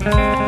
Bye.